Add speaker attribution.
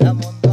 Speaker 1: I'm on.